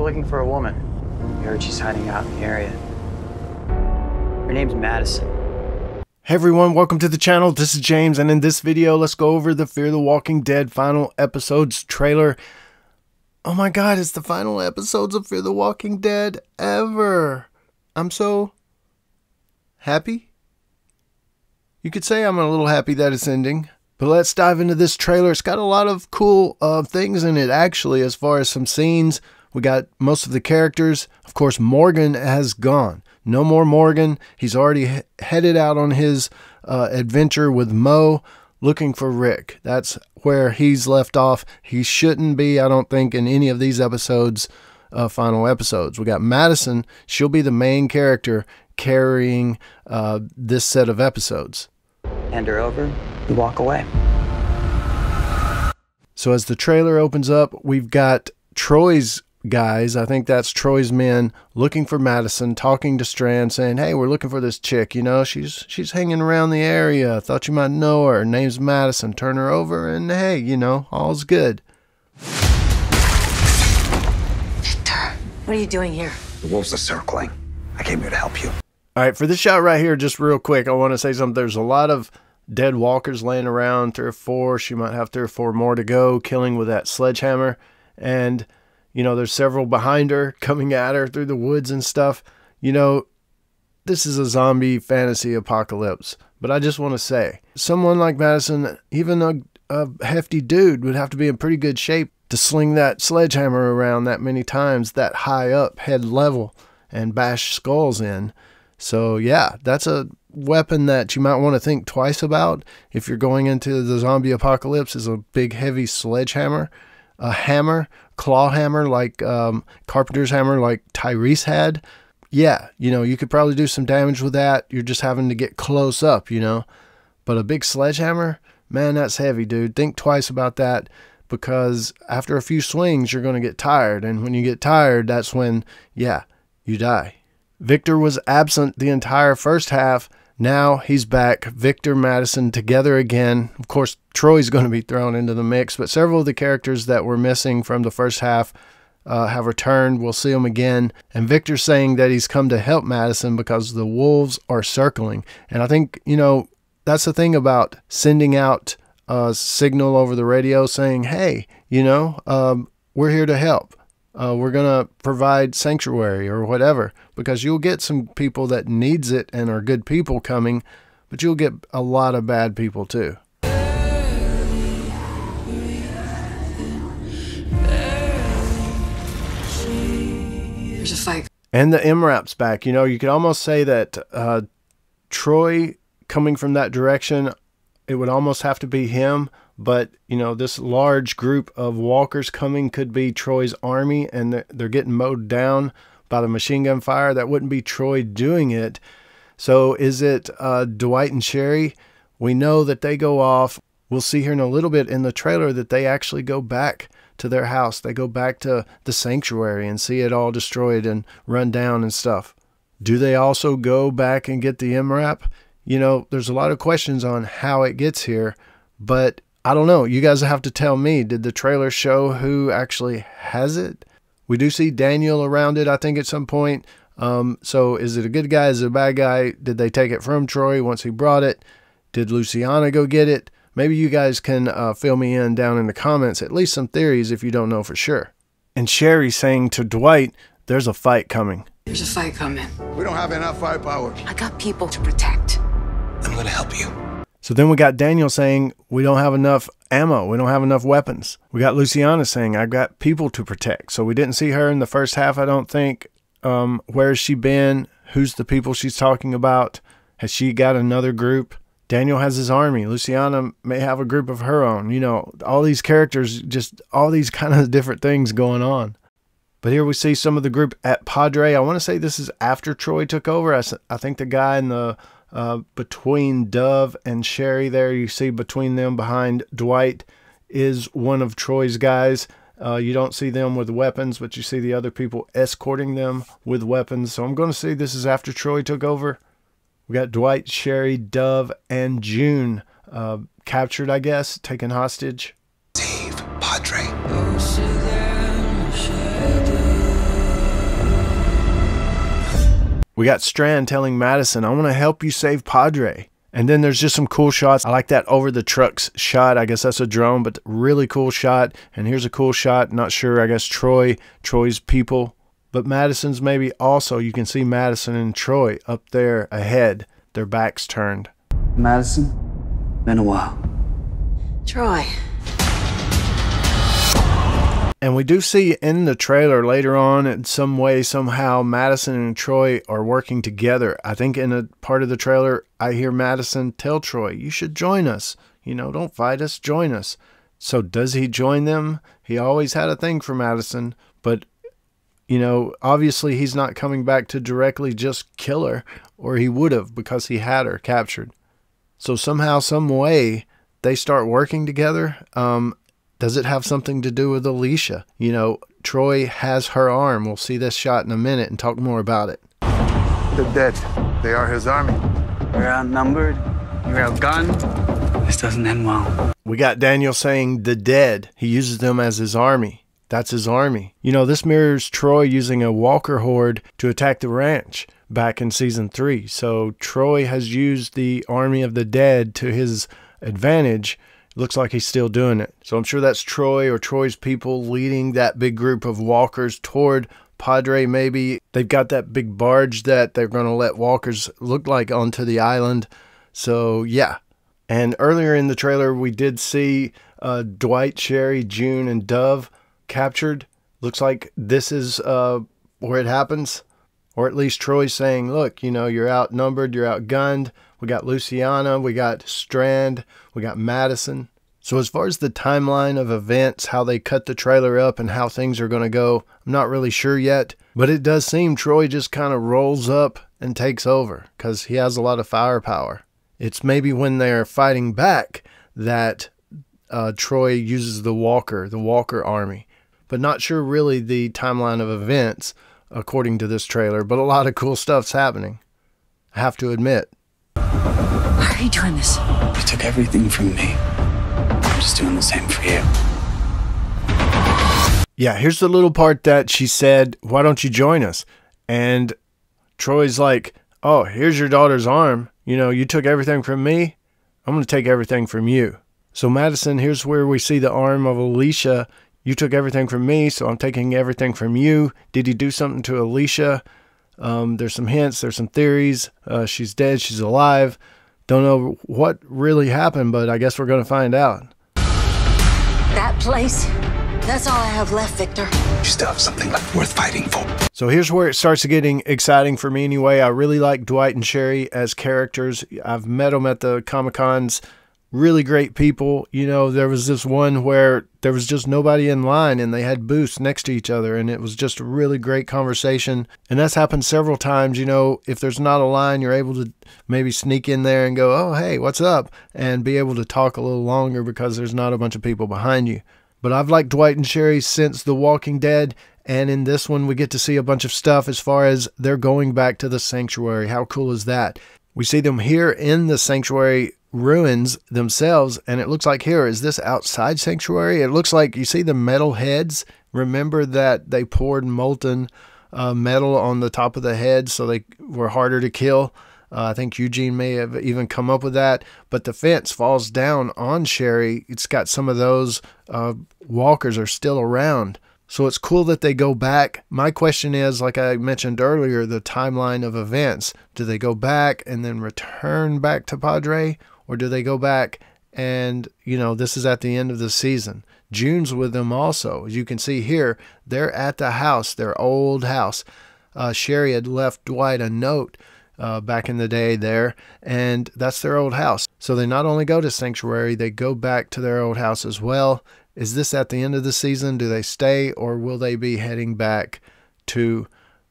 We're looking for a woman. We heard she's hiding out in the area. Her name's Madison. Hey everyone, welcome to the channel. This is James, and in this video, let's go over the Fear the Walking Dead final episodes trailer. Oh my god, it's the final episodes of Fear the Walking Dead ever. I'm so happy. You could say I'm a little happy that it's ending. But let's dive into this trailer. It's got a lot of cool uh, things in it, actually, as far as some scenes. We got most of the characters. Of course, Morgan has gone. No more Morgan. He's already he headed out on his uh, adventure with Mo looking for Rick. That's where he's left off. He shouldn't be, I don't think, in any of these episodes, uh, final episodes. We got Madison. She'll be the main character carrying uh, this set of episodes. Hand her over, we walk away. So as the trailer opens up, we've got Troy's guys, I think that's Troy's men, looking for Madison, talking to Strand, saying, "Hey, we're looking for this chick. You know, she's she's hanging around the area. Thought you might know her. her name's Madison. Turn her over, and hey, you know, all's good." Victor, what are you doing here? The wolves are circling. I came here to help you. All right, for this shot right here, just real quick, I want to say something. There's a lot of dead walkers laying around, three or four. She might have three or four more to go, killing with that sledgehammer. And, you know, there's several behind her coming at her through the woods and stuff. You know, this is a zombie fantasy apocalypse. But I just want to say, someone like Madison, even a, a hefty dude, would have to be in pretty good shape to sling that sledgehammer around that many times, that high up, head level, and bash skulls in. So, yeah, that's a weapon that you might want to think twice about if you're going into the zombie apocalypse is a big heavy sledgehammer, a hammer, claw hammer like um, carpenter's hammer like Tyrese had. Yeah, you know, you could probably do some damage with that. You're just having to get close up, you know. But a big sledgehammer, man, that's heavy, dude. Think twice about that because after a few swings, you're going to get tired. And when you get tired, that's when, yeah, you die. Victor was absent the entire first half. Now he's back. Victor Madison together again. Of course, Troy's going to be thrown into the mix, but several of the characters that were missing from the first half uh, have returned. We'll see them again. And Victor's saying that he's come to help Madison because the wolves are circling. And I think, you know, that's the thing about sending out a signal over the radio saying, hey, you know, um, we're here to help uh, we're going to provide sanctuary or whatever because you'll get some people that needs it and are good people coming but you'll get a lot of bad people too There's a fight. and the MRAP's back you know you could almost say that uh, troy coming from that direction it would almost have to be him but you know this large group of walkers coming could be Troy's army and they're getting mowed down by the machine gun fire. That wouldn't be Troy doing it. So is it uh, Dwight and Sherry? We know that they go off. We'll see here in a little bit in the trailer that they actually go back to their house. They go back to the sanctuary and see it all destroyed and run down and stuff. Do they also go back and get the MRAP you know there's a lot of questions on how it gets here but I don't know. You guys have to tell me. Did the trailer show who actually has it? We do see Daniel around it, I think, at some point. Um, so is it a good guy? Is it a bad guy? Did they take it from Troy once he brought it? Did Luciana go get it? Maybe you guys can uh, fill me in down in the comments, at least some theories if you don't know for sure. And Sherry saying to Dwight, there's a fight coming. There's a fight coming. We don't have enough firepower. I got people to protect. I'm gonna help you. So then we got Daniel saying, We don't have enough ammo. We don't have enough weapons. We got Luciana saying, I've got people to protect. So we didn't see her in the first half, I don't think. Um, has she been? Who's the people she's talking about? Has she got another group? Daniel has his army. Luciana may have a group of her own. You know, all these characters, just all these kind of different things going on. But here we see some of the group at Padre. I want to say this is after Troy took over. I, I think the guy in the uh, between Dove and Sherry there, you see between them behind Dwight is one of Troy's guys. Uh, you don't see them with weapons, but you see the other people escorting them with weapons. So I'm going to say this is after Troy took over. We got Dwight, Sherry, Dove, and June uh, captured, I guess, taken hostage. Dave, Padre. We got Strand telling Madison, I want to help you save Padre. And then there's just some cool shots. I like that over the trucks shot. I guess that's a drone, but really cool shot. And here's a cool shot. Not sure. I guess Troy, Troy's people. But Madison's maybe also. You can see Madison and Troy up there ahead, their backs turned. Madison, been a while. Troy. And we do see in the trailer later on, in some way, somehow, Madison and Troy are working together. I think in a part of the trailer, I hear Madison tell Troy, You should join us. You know, don't fight us, join us. So does he join them? He always had a thing for Madison, but, you know, obviously he's not coming back to directly just kill her, or he would have because he had her captured. So somehow, some way, they start working together. Um, does it have something to do with Alicia? You know, Troy has her arm. We'll see this shot in a minute and talk more about it. The dead. They are his army. We're outnumbered. You're outgunned. This doesn't end well. We got Daniel saying the dead. He uses them as his army. That's his army. You know, this mirrors Troy using a walker horde to attack the ranch back in season three. So Troy has used the army of the dead to his advantage looks like he's still doing it. So I'm sure that's Troy or Troy's people leading that big group of walkers toward Padre, maybe. They've got that big barge that they're going to let walkers look like onto the island. So, yeah. And earlier in the trailer, we did see uh, Dwight, Sherry, June, and Dove captured. Looks like this is uh, where it happens. Or at least Troy saying, look, you know, you're outnumbered, you're outgunned. We got Luciana, we got Strand, we got Madison. So, as far as the timeline of events, how they cut the trailer up, and how things are going to go, I'm not really sure yet. But it does seem Troy just kind of rolls up and takes over because he has a lot of firepower. It's maybe when they're fighting back that uh, Troy uses the Walker, the Walker army. But not sure really the timeline of events according to this trailer, but a lot of cool stuff's happening. I have to admit. Why are you doing this? You took everything from me. I'm just doing the same for you. Yeah, here's the little part that she said, Why don't you join us? And Troy's like, Oh, here's your daughter's arm. You know, you took everything from me. I'm going to take everything from you. So, Madison, here's where we see the arm of Alicia. You took everything from me, so I'm taking everything from you. Did he do something to Alicia? Um, there's some hints, there's some theories. Uh, she's dead, she's alive. Don't know what really happened, but I guess we're going to find out. That place? That's all I have left, Victor. You still have something left worth fighting for. So here's where it starts getting exciting for me anyway. I really like Dwight and Sherry as characters. I've met them at the Comic Cons really great people. You know, there was this one where there was just nobody in line and they had booths next to each other and it was just a really great conversation. And that's happened several times. You know, if there's not a line, you're able to maybe sneak in there and go, oh, hey, what's up? And be able to talk a little longer because there's not a bunch of people behind you. But I've liked Dwight and Sherry since The Walking Dead. And in this one, we get to see a bunch of stuff as far as they're going back to the sanctuary. How cool is that? We see them here in the sanctuary ruins themselves. And it looks like here is this outside sanctuary. It looks like you see the metal heads. Remember that they poured molten uh, metal on the top of the head so they were harder to kill. Uh, I think Eugene may have even come up with that. But the fence falls down on Sherry. It's got some of those uh, walkers are still around. So it's cool that they go back. My question is, like I mentioned earlier, the timeline of events. Do they go back and then return back to Padre? Or do they go back and, you know, this is at the end of the season? June's with them also. As you can see here, they're at the house, their old house. Uh, Sherry had left Dwight a note uh, back in the day there, and that's their old house. So they not only go to Sanctuary, they go back to their old house as well. Is this at the end of the season? Do they stay, or will they be heading back to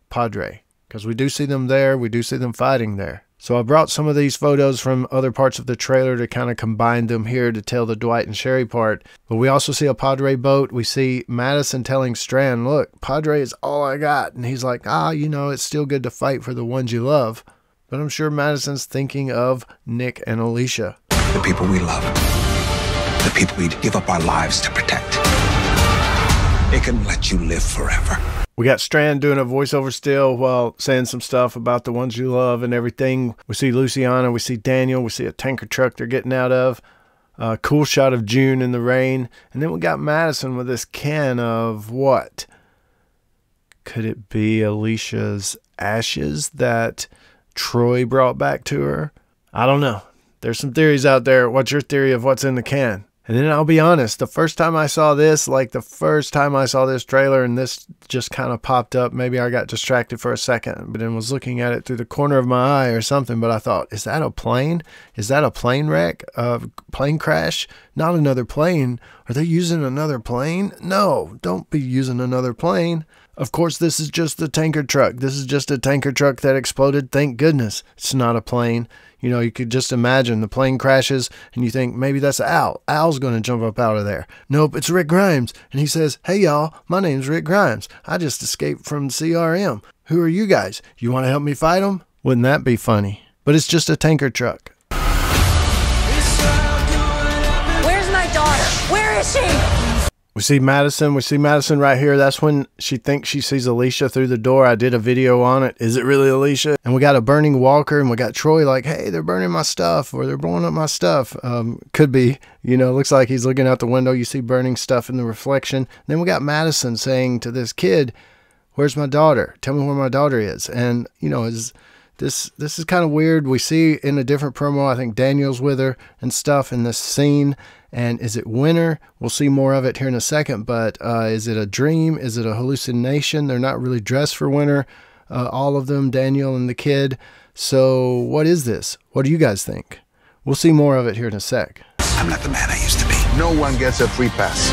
Padre? Because we do see them there, we do see them fighting there. So I brought some of these photos from other parts of the trailer to kind of combine them here to tell the Dwight and Sherry part. But we also see a Padre boat. We see Madison telling Strand, look, Padre is all I got. And he's like, ah, you know, it's still good to fight for the ones you love. But I'm sure Madison's thinking of Nick and Alicia. The people we love. The people we'd give up our lives to protect. Can let you live forever. We got Strand doing a voiceover still while saying some stuff about the ones you love and everything. We see Luciana, we see Daniel, we see a tanker truck they're getting out of. A cool shot of June in the rain. And then we got Madison with this can of what? Could it be Alicia's ashes that Troy brought back to her? I don't know. There's some theories out there. What's your theory of what's in the can? And then I'll be honest, the first time I saw this, like the first time I saw this trailer and this just kind of popped up, maybe I got distracted for a second, but then was looking at it through the corner of my eye or something. But I thought, is that a plane? Is that a plane wreck? A plane crash? Not another plane. Are they using another plane? No, don't be using another plane. Of course, this is just a tanker truck. This is just a tanker truck that exploded. Thank goodness it's not a plane. You know, you could just imagine the plane crashes and you think maybe that's Al. Al's going to jump up out of there. Nope, it's Rick Grimes. And he says, Hey, y'all, my name's Rick Grimes. I just escaped from CRM. Who are you guys? You want to help me fight them? Wouldn't that be funny? But it's just a tanker truck. Where's my daughter? Where is she? We see Madison. We see Madison right here. That's when she thinks she sees Alicia through the door. I did a video on it. Is it really Alicia? And we got a burning Walker, and we got Troy like, hey, they're burning my stuff or they're blowing up my stuff. Um, could be. You know, looks like he's looking out the window. You see burning stuff in the reflection. And then we got Madison saying to this kid, where's my daughter? Tell me where my daughter is. And, you know, is this this is kind of weird. We see in a different promo, I think Daniel's with her and stuff in this scene. And is it winter? We'll see more of it here in a second. But uh, is it a dream? Is it a hallucination? They're not really dressed for winter, uh, all of them, Daniel and the kid. So what is this? What do you guys think? We'll see more of it here in a sec. I'm not the man I used to be. No one gets a free pass.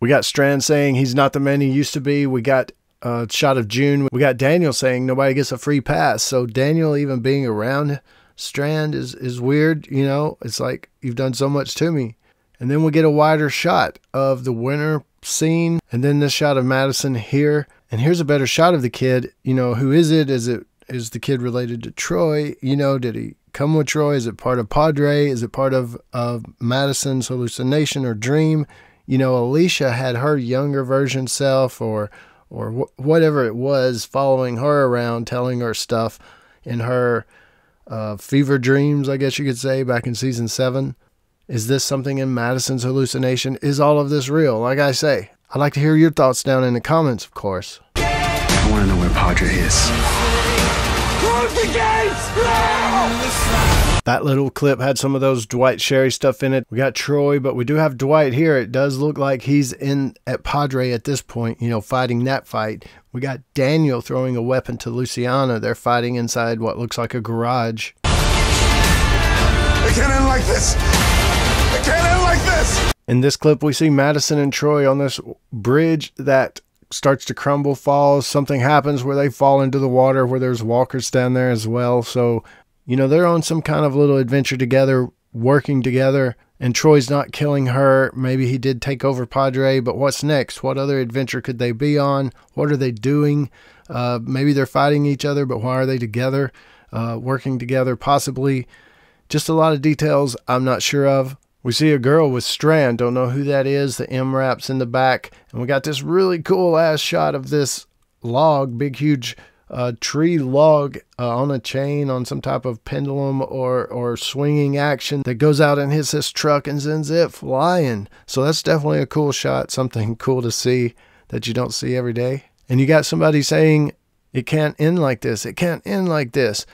We got Strand saying he's not the man he used to be. We got a shot of June. We got Daniel saying nobody gets a free pass. So Daniel even being around Strand is is weird, you know. It's like you've done so much to me. And then we get a wider shot of the winter scene and then this shot of Madison here. And here's a better shot of the kid. You know, who is it? Is it is the kid related to Troy? You know, did he come with Troy? Is it part of Padre? Is it part of, of Madison's hallucination or dream? You know, Alicia had her younger version self or or wh- whatever it was following her around, telling her stuff in her uh, fever dreams, I guess you could say, back in season seven. Is this something in Madison's hallucination? Is all of this real? Like I say, I'd like to hear your thoughts down in the comments, of course. I want to know where Padre is. That little clip had some of those Dwight Sherry stuff in it. We got Troy, but we do have Dwight here. It does look like he's in at Padre at this point, you know, fighting that fight. We got Daniel throwing a weapon to Luciana. They're fighting inside what looks like a garage. It can't end like this. It can't end like this. In this clip, we see Madison and Troy on this bridge that starts to crumble, falls. Something happens where they fall into the water, where there's walkers down there as well. So, you know, they're on some kind of little adventure together, working together. And Troy's not killing her. Maybe he did take over Padre, but what's next? What other adventure could they be on? What are they doing? Uh, maybe they're fighting each other, but why are they together? Uh, working together, possibly. Just a lot of details I'm not sure of. We see a girl with Strand, don't know who that is. The MRAP's in the back. And we got this really cool ass shot of this log, big, huge uh, tree log uh, on a chain on some type of pendulum or, or swinging action that goes out and hits this truck and sends it flying. So that's definitely a cool shot, something cool to see that you don't see every day. And you got somebody saying, it can't end like this. It can't end like this.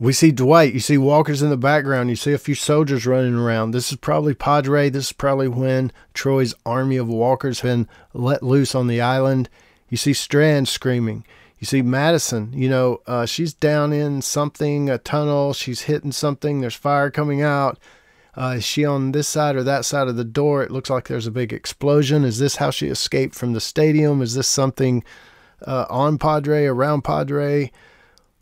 We see Dwight. You see walkers in the background. You see a few soldiers running around. This is probably Padre. This is probably when Troy's army of walkers been let loose on the island. You see Strand screaming. You see Madison. You know, uh, she's down in something, a tunnel. She's hitting something. There's fire coming out. Uh, is she on this side or that side of the door? It looks like there's a big explosion. Is this how she escaped from the stadium? Is this something uh, on Padre, around Padre?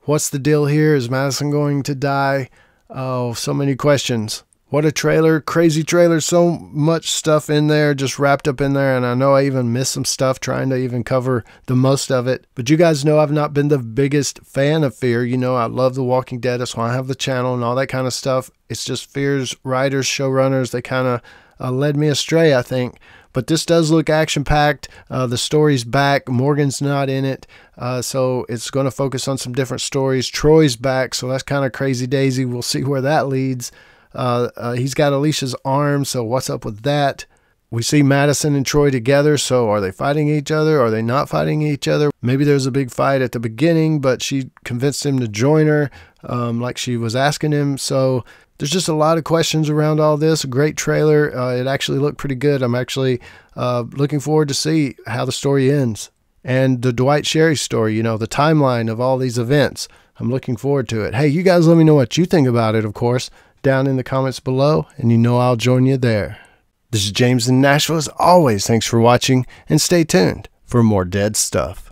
What's the deal here? Is Madison going to die? Oh, so many questions. What a trailer. Crazy trailer. So much stuff in there, just wrapped up in there. And I know I even missed some stuff trying to even cover the most of it. But you guys know I've not been the biggest fan of Fear. You know, I love The Walking Dead. That's why I have the channel and all that kind of stuff. It's just Fear's writers, showrunners, they kind of uh, led me astray, I think. But this does look action packed. Uh, the story's back. Morgan's not in it. Uh, so it's going to focus on some different stories. Troy's back. So that's kind of crazy daisy. We'll see where that leads. Uh, uh, he's got Alicia's arm, so what's up with that? We see Madison and Troy together, so are they fighting each other? Are they not fighting each other? Maybe there's a big fight at the beginning, but she convinced him to join her, um, like she was asking him. So there's just a lot of questions around all this. A great trailer. Uh, it actually looked pretty good. I'm actually uh, looking forward to see how the story ends. And the Dwight Sherry story, you know, the timeline of all these events. I'm looking forward to it. Hey, you guys let me know what you think about it, of course down in the comments below, and you know I'll join you there. This is James in Nashville. As always, thanks for watching, and stay tuned for more dead stuff.